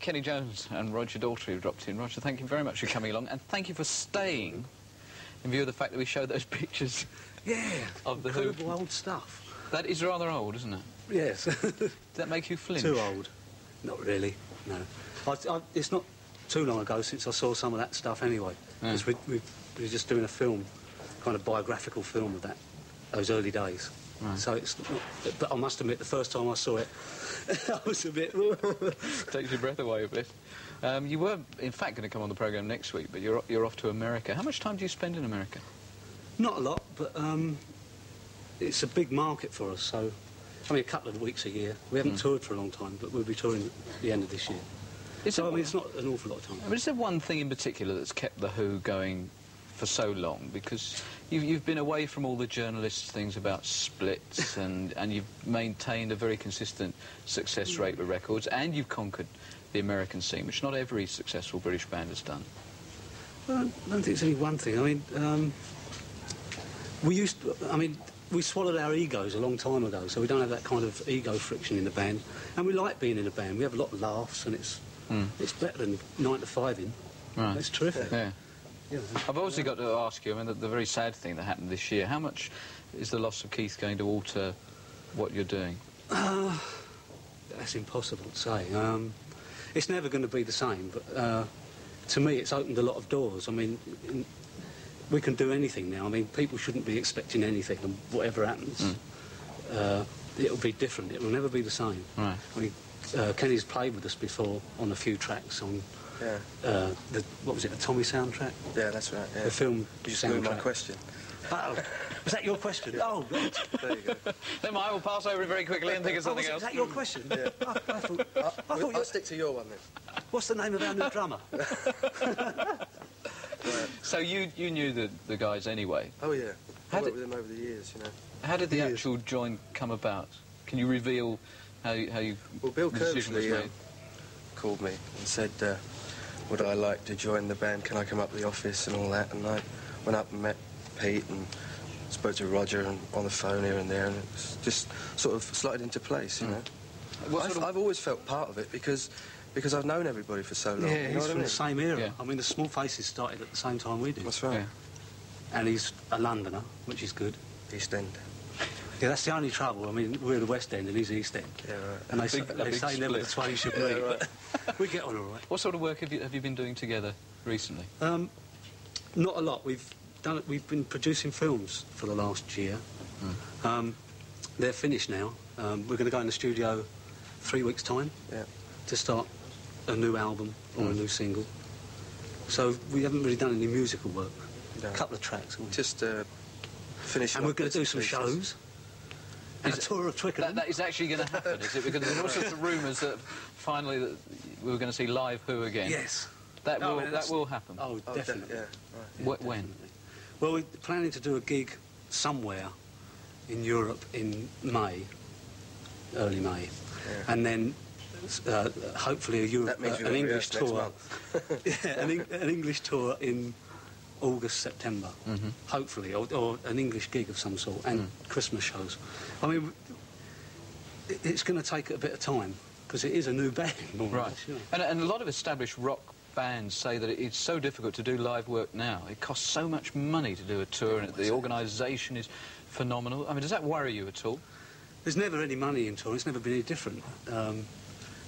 Kenny Jones and Roger Daltrey have dropped in. Roger, thank you very much for coming along, and thank you for staying in view of the fact that we showed those pictures Yeah, of the incredible old stuff. That is rather old, isn't it? Yes. Does that make you flinch? Too old. Not really, no. I, I, it's not too long ago since I saw some of that stuff anyway. Yeah. 'Cause we, we, we were just doing a film, kind of biographical film of that, those early days. Right. So it's not, but I must admit, the first time I saw it, I was a bit... Takes your breath away a bit. Um, you were, in fact, going to come on the programme next week, but you're, you're off to America. How much time do you spend in America? not a lot, but um, it's a big market for us, so... I mean, a couple of weeks a year. We haven't toured for a long time, but we'll be touring at the end of this year. Is So, I mean, it's not an awful lot of time. I mean, is there one thing in particular that's kept The Who going for so long? Because you've, you've been away from all the journalists' things about splits, and, and you've maintained a very consistent success rate with records, and you've conquered the American scene, which not every successful British band has done. Well, I don't think it's only one thing. I mean, um, we used to, I mean, we swallowed our egos a long time ago, so we don't have that kind of ego friction in the band. And we like being in a band. We have a lot of laughs, and it's it's better than nine to five in. Right. It's terrific. Yeah. I've obviously got to ask you, I mean, the, the very sad thing that happened this year, how much is the loss of Keith going to alter what you're doing? That's impossible to say. Um, it's never going to be the same, but uh, to me, it's opened a lot of doors. I mean, in, we can do anything now. I mean, people shouldn't be expecting anything, and whatever happens, uh, it'll be different. It will never be the same. Right. I mean, uh, Kenny's played with us before on a few tracks on Yeah, uh, the what was it, the Tommy soundtrack, yeah, that's right. Yeah. the film You just blew my question. Oh, was that your question? Oh, right. There you go. Then I will pass over it very quickly and think of Oh, something was, else. it- was that your question? Yeah. I, I thought, I I'll, thought I'll you, stick to your one then. what's the name of our new drummer? So you, you knew the, the guys anyway. Oh yeah, How I worked did- with him over the years, you know. How did the Yes. actual join come about? Can you reveal how you, how you Well, Bill the decision was Kersley uh, made? called me and said, uh, would I like to join the band? Can I come up to the office and all that? And I went up and met Pete and spoke to Roger and on the phone here and there, and it's just sort of slid into place, you hmm. know. What I've, sort of- I've always felt part of it because because I've known everybody for so long. Yeah, you know he's what I from mean? the same era. Yeah. I mean, the Small Faces started at the same time we did. That's right. Yeah. And he's a Londoner, which is good. East End. Yeah, that's the only trouble. I mean, we're the West End and he's East End. Yeah, right. And they, A say, big- they say never the twain should meet, but we get on all right. What sort of work have you, have you been doing together recently? Um, not a lot. We've done it. We've been producing films for the last year. Um, they're finished now. Um, we're going to go in the studio three weeks' time Yeah. to start a new album or a new single. So we haven't really done any musical work. No. A couple of tracks. Just uh, finish. and we're going to do some shows. And a Is it- tour of Twickenham. That, that is actually going to happen, is it? Because there's all sorts of rumours that finally that we were going to see live Who again. Yes. That No, I will mean, that will happen. Oh, Oh, definitely. Yeah. Right. Wh- when? Definitely. Well, we're planning to do a gig somewhere in Europe in May, early May, Yeah. and then uh, hopefully a Europe, uh, an English tour. yeah, an, an English tour in August, September, Mm-hmm. hopefully, or, or an English gig of some sort, and Mm. Christmas shows. I mean, it's going to take a bit of time because it is a new band, Right. less, know. And, and a lot of established rock bands say that it's so difficult to do live work now. It costs so much money to do a tour, and the organisation is phenomenal. I mean, does that worry you at all? There's never any money in touring. It's never been any different. Um,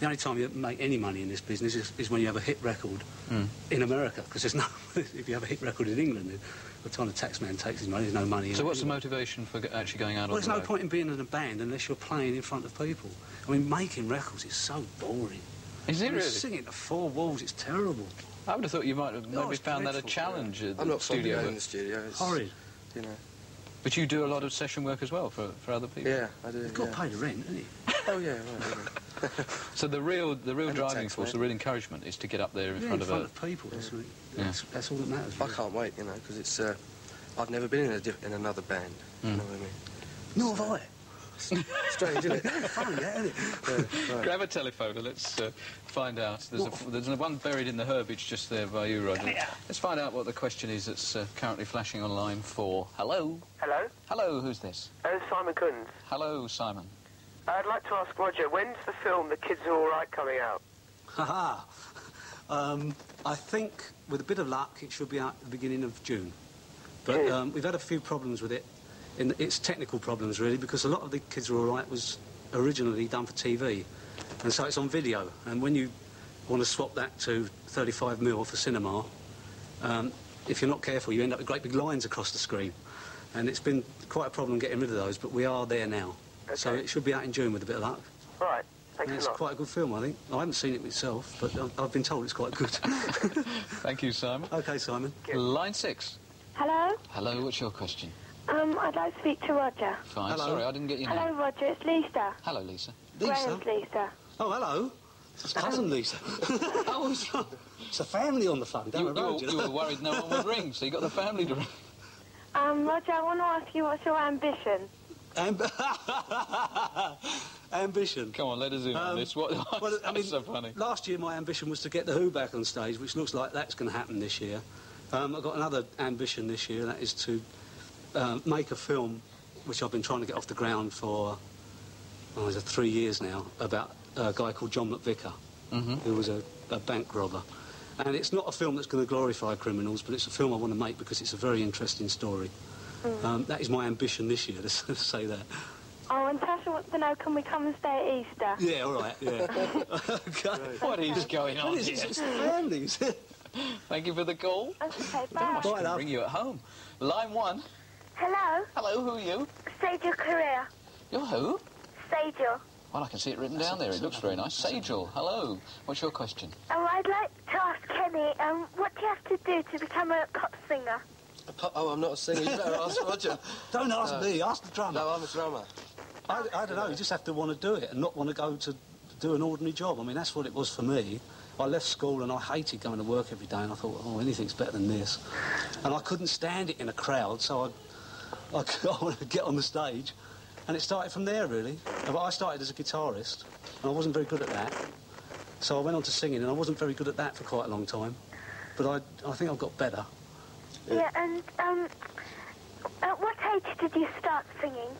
the only time you make any money in this business is, is when you have a hit record hmm. in America, because there's no. if you have a hit record in England, the time the tax man takes his money, there's no money. So in what's the motivation for actually going out Well, on there's the no road? point in being in a band unless you're playing in front of people. I mean, making records is so boring. Is it I mean, really? Singing to four walls, it's terrible. I would have thought you might have No, maybe it's found that a dreadful. challenge at I'm not fond of studio going work. in the studio. It's, Horrid. You know. But you do a lot of session work as well for, for other people. Yeah, I do. You've got yeah. to pay the rent, haven't you? Oh yeah, right. yeah. So the real the real And driving force, the real encouragement is to get up there in Yeah, front in of front a. of people. That's, what- that's, that's all that matters. I can't wait, you know, because it's. Uh, I've never been in a diff- in another band. You know what I mean? Nor have I. Strange, isn't it? Funny, that, isn't it? yeah, right. Grab a telephone and let's uh, find out. There's, a, there's one buried in the herbage just there by you, Roger. Let's find out what the question is that's uh, currently flashing on line four. Hello? Hello, Hello, who's this? uh, Simon Kunz. Hello, Simon. I'd like to ask Roger, when's the film The Kids Are Alright coming out? Haha. um, I think with a bit of luck, it should be out at the beginning of June. But Good. um, we've had a few problems with it. In, it's technical problems, really, because a lot of the Kids Are Alright was originally done for TV. And so it's on video. And when you want to swap that to 35 mil for cinema, um, if you're not careful, you end up with great big lines across the screen. And it's been quite a problem getting rid of those, but we are there now. So it should be out in June with a bit of luck. Right. Thanks And a it's lot. quite a good film, I think. I haven't seen it myself, but I've- I've been told it's quite good. Thank you, Simon. okay, Simon. Line six. Hello? Hello, what's your question? Um, I'd like to speak to Roger. Fine. Hello. Sorry, I didn't get your Hello, name. Roger. It's Lisa. Hello, Lisa. Lisa. Graham's Lisa. Oh, hello. It's cousin Lisa. oh, it's, it's a family on the phone down You, the you, road. were, you you know. were worried no one would ring, so you got the family to ring. Um, Roger, I want to ask you what's your ambition? Amb- Ambition. Come on, let us in on Um, this. What, Well, I mean, that's so funny. last year my ambition was to get the Who back on stage, which looks like that's going to happen this year. Um, I've got another ambition this year, that is to uh, make a film, which I've been trying to get off the ground for oh, is three years now, about a guy called John McVicar, Mhm. who was a, a bank robber. And it's not a film that's going to glorify criminals, but it's a film I want to make because it's a very interesting story. Um, that is my ambition this year, to say that. Oh, and Tasha wants to know, can we come and stay at Easter? Yeah, all right, yeah. okay. What is going What on is it? here? It's the families. Thank you for the call. Okay, I bye. must Bye, love. bring you at home. Line one. Hello? Hello, who are you? Sajal Korea. You're who? Sajal. Well, I can see it written down there. It looks very nice. Sajal, hello. What's your question? Um, I'd like to ask Kenny, um, what do you have to do to become a pop singer? Oh, I'm not a singer. You better ask Roger. Don't ask No. me, ask the drummer. No, I'm a drummer. I, I don't know, you just have to want to do it and not want to go to do an ordinary job. I mean, that's what it was for me. I left school and I hated going to work every day and I thought, oh, anything's better than this. And I couldn't stand it in a crowd, so I, I, I wanted to get on the stage. And it started from there, really. But I started as a guitarist and I wasn't very good at that. So I went on to singing and I wasn't very good at that for quite a long time. But I, I think I've got better. Yeah, and, um, at what age did you start singing?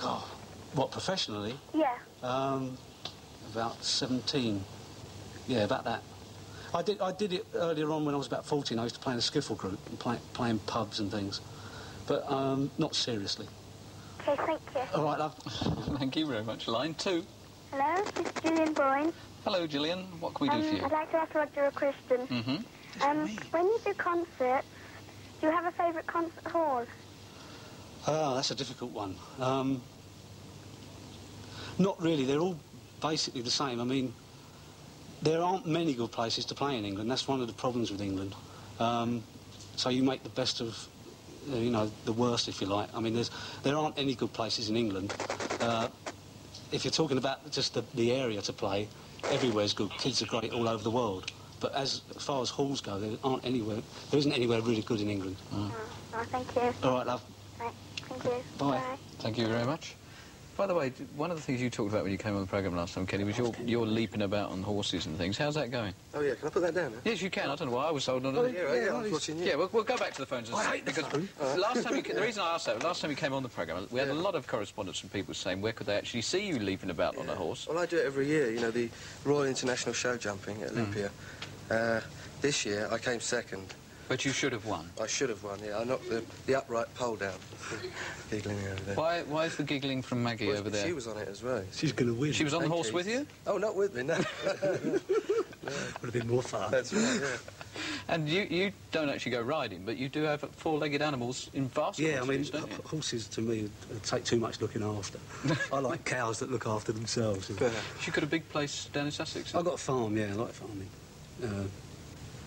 God, what, professionally? Yeah. Um, about 17. Yeah, about that. I did, I did it earlier on when I was about 14. I used to play in a skiffle group and play, play in pubs and things. But um, not seriously. Okay, thank you. All right, love. Thank you very much. Line two. Hello, this is Julian Boyne. Hello, Gillian. What can we do for Um, you? I'd like to ask Roger a question. Mm-hmm. Um, when you do concerts, do you have a favourite concert hall? Ah, that's a difficult one. Um, not really. They're all basically the same. I mean, there aren't many good places to play in England. That's one of the problems with England. Um, so you make the best of, uh, you know, the worst, if you like. I mean, there's, there aren't any good places in England. Uh, if you're talking about just the, the area to play, everywhere's good. Kids are great all over the world. But as far as halls go, there aren't anywhere. There isn't anywhere really good in England. Oh, oh, thank you. All right, love. Right, thank you. Bye. Thank you very much. By the way, one of the things you talked about when you came on the programme last time, Kenny, was your, your leaping about on horses and things. How's that going? Oh, yeah, can I put that down? Eh? Yes, you can. I don't know why I was holding on. to oh, it. Yeah, right, yeah, I was watching you. Yeah, we'll, we'll go back to the phones. and I see, hate the because phone. last time you, ca- the reason I asked that, last time you came on the programme, we had a lot of correspondence from people saying where could they actually see you leaping about on a horse. Well, I do it every year, you know, the Royal International Show Jumping at mm. Olympia. Uh, this year, I came second. But you should have won. I should have won, yeah. I knocked the, the upright pole down. Giggling over there. Why, why is the giggling from Maggie Well, over there? She was on it as well. She's going to win. She was on the horse you. with you? Oh, not with me, no. Would have been more fun. That's right, yeah. And you, you don't actually go riding, but you do have four-legged animals in fast Yeah, I mean, horses, don't you? horses to me uh, take too much looking after. I like cows that look after themselves. you know. She got a big place down in Sussex. I've got a farm, yeah, I like farming. Uh,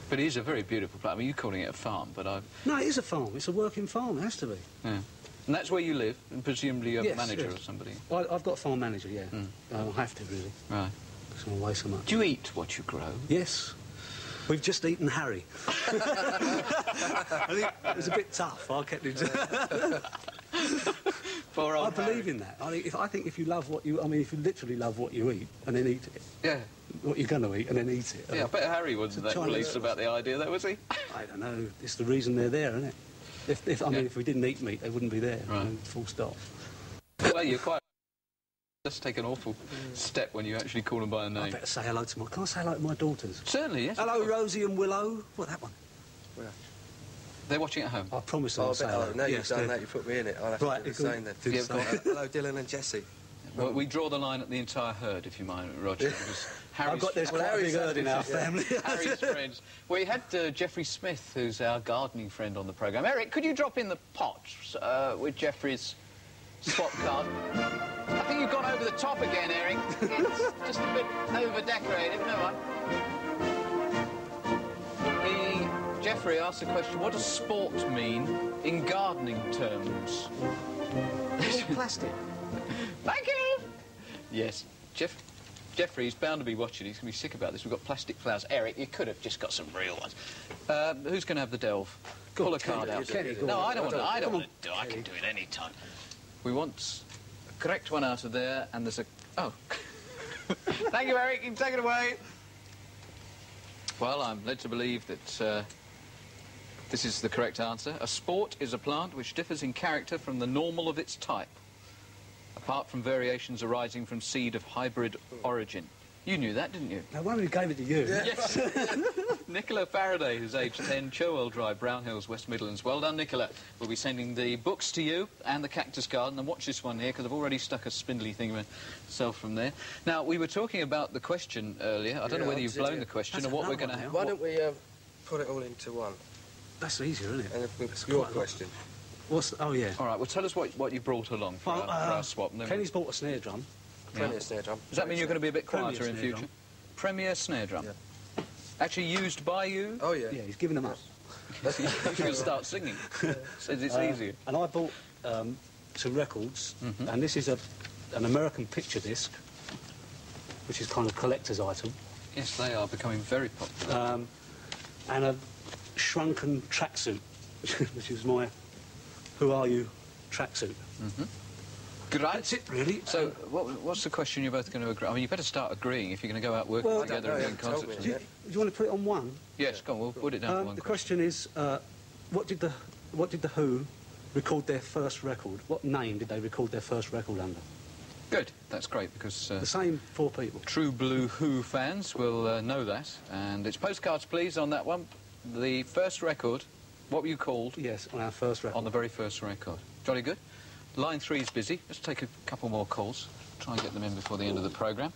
But it is a very beautiful place. I mean, you're calling it a farm, but I... no, it is a farm. It's a working farm. It has to be. Yeah. And that's where you live, and presumably you have Yes, a manager yes. or somebody. I, I've got a farm manager, yeah. Uh, I have to, really, Right. because I'm away so much. Do you eat what you grow? Yes. We've just eaten Harry. I think it was a bit tough. I kept him. For I believe in that. I think, if, I think if you love what you, I mean, if you literally love what you eat and then eat it, Yeah. What you're going to eat and then eat it. Yeah, I uh, bet Harry wasn't that Chinese- pleased about the idea, though, was he? I don't know. It's the reason they're there, isn't it? If, if I mean, Yeah. if we didn't eat meat, they wouldn't be there. Right. you know, Full stop. well, you're quite... Let's take an awful step when you actually call them by a name. I better say hello to my... Can I say hello to my daughters? Certainly, yes. Hello, Rosie and Willow. What, that one? They're watching at home. I promise Oh, I'll I say bet, hello. oh, now you've done they're- that, you put me in it. I'll have Right, to do the you same then. do Yeah, same. go on. Hello, Dylan and Jesse. Well, we draw the line at the entire herd, if you mind, Roger. because Harry's, I've got this Well, quite Harry's big herd in our family. Harry's friends. We had uh, Geoffrey Smith, who's our gardening friend on the programme. Eric, could you drop in the pots uh, with Geoffrey's swap card? I think you've gone over the top again, Eric. It's just a bit over-decorated. No one. The Geoffrey asked the question, what does sport mean in gardening terms? It's plastic. Thank you! Yes, Jeff, Geoffrey's bound to be watching. He's going to be sick about this. We've got plastic flowers. Eric, you could have just got some real ones. Uh, who's going to have the delve? Pull a card out. you do it, you do it. No, I don't want to. I don't want to do it. I can do it any time. We want a correct one out of there, and there's a... Oh. Thank you, Eric. You can take it away. Well, I'm led to believe that uh, this is the correct answer. A sport is a plant which differs in character from the normal of its type, apart from variations arising from seed of hybrid origin. You knew that, didn't you? No wonder he gave it to you. Yes. Nicola Faraday, who's aged 10, Chowell Drive, Brownhills, West Midlands. Well done, Nicola. We'll be sending the books to you and the Cactus Garden. And watch this one here, because I've already stuck a spindly thing myself from there. Now, we were talking about the question earlier. I don't know whether you've blown yeah. the question That's or what we're going to have. Why don't we um, put it all into one? That's easier, isn't it? And if it's your a lot. question. What's... Oh, yeah. All right, well, tell us what, what you brought along for, Well, our, for uh, our swap. then Kenny's bought a snare drum. Plenty of snare drum. Does that mean you're going to be a bit Premier quieter in future? drum. Premier snare drum. Yeah. Actually used by you? Oh, yeah. Yeah, he's giving them up. you can start singing. Says it's Uh, easier. And I bought um, some records, Mm-hmm. and this is a, an American picture disc, which is kind of collector's item, Yes, they are becoming very popular. um, and a shrunken tracksuit, which is my Who Are You tracksuit. Great. That's it, really. So, what, what's the question you're both going to agree? I mean, you better start agreeing if you're going to go out working Well, together and doing concerts. Do you want to put it on one? Yes, go on, we'll put it down Um, one the question. question is, uh, what did the what did the Who record their first record? What name did they record their first record under? Good, that's great, because uh, The same four people. true Blue Who fans will uh, know that. And it's postcards, please, on that one. The first record, what were you called Yes, on our first record. on the very first record? Jolly good. Line three is busy. Let's take a couple more calls. Try and get them in before the end of the programme.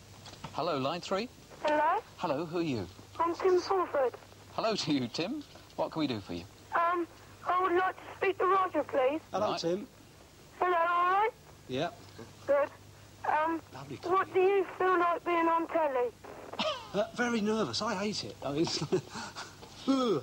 Hello, line three. Hello? Hello, who are you? I'm Tim Fulford. Hello to you, Tim. What can we do for you? Um, I would like to speak to Roger, please. Hello, Right. Tim. Hello, all right? Yeah. Good. Um, Lovely. what do you feel like being on telly? Uh, very nervous. I hate it. I mean, it's, Ugh.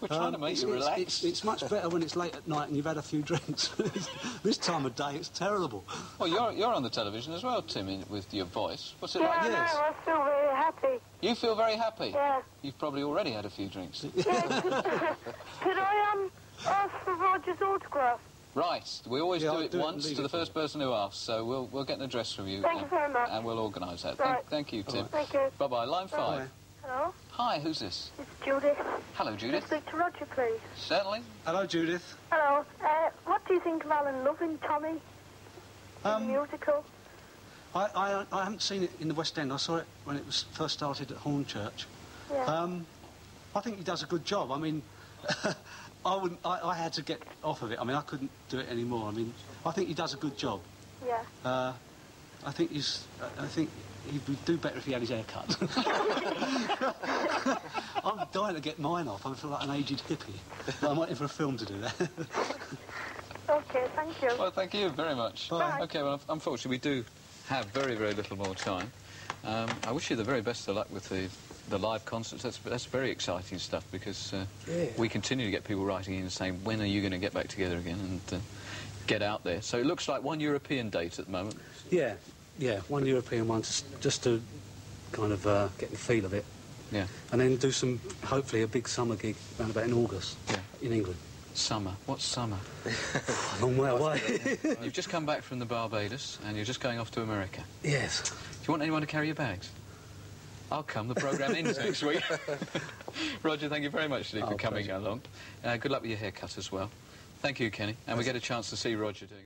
We're trying to Um, make it's, you relax. It's, it's much better when it's late at night and you've had a few drinks. this time of day, it's terrible. Well, you're, you're on the television as well, Tim, in, with your voice. What's it Yeah, like? I know. yes. I feel very happy. You feel very happy. Yeah. You've probably already had a few drinks. yeah could, could I um ask for Roger's autograph? right. We always Yeah, do it do it once leave to the first person who asks. So we'll we'll get an address from you. Thank you and, very much. And we'll organise that. Right. Thank, thank you, Tim. Thank you. Bye bye. Line five. Hello? Hi. Who's this? It's Judith. Hello, Can I Judith. speak to Roger, please? Certainly. Hello, Judith. Hello. Uh, what do you think of Alan Loving, Tommy? the Um, musical? I, I, I haven't seen it in the West End. I saw it when it was first started at Hornchurch. Yeah. Um, I think he does a good job. I mean, I wouldn't. I, I had to get off of it. I mean, I couldn't do it anymore. I mean, I think he does a good job. yeah. Uh, I think he's. I think he would do better if he had his hair cut. I'm dying to get mine off. I feel like an aged hippie. But I'm waiting for a film to do that. Okay, thank you. Well, thank you very much. Bye. Okay. Well, unfortunately, we do have very very little more time. Um, I wish you the very best of luck with the. The live concerts, that's, that's very exciting stuff because uh, Yeah. we continue to get people writing in saying, when are you going to get back together again and uh, get out there? So it looks like one European date at the moment. yeah, yeah. One European one, just, just to kind of uh, get the feel of it, Yeah. and then do some, hopefully, a big summer gig around about in August Yeah. in England. Summer. What's summer? Long way away. You've just come back from the Barbados and you're just going off to America. yes. Do you want anyone to carry your bags? I'll come. The programme ends next week. Roger, thank you very much Steve, for Oh, coming pleasure. along. Uh, good luck with your haircut as well. Thank you, Kenny. And we get a chance to see Roger doing...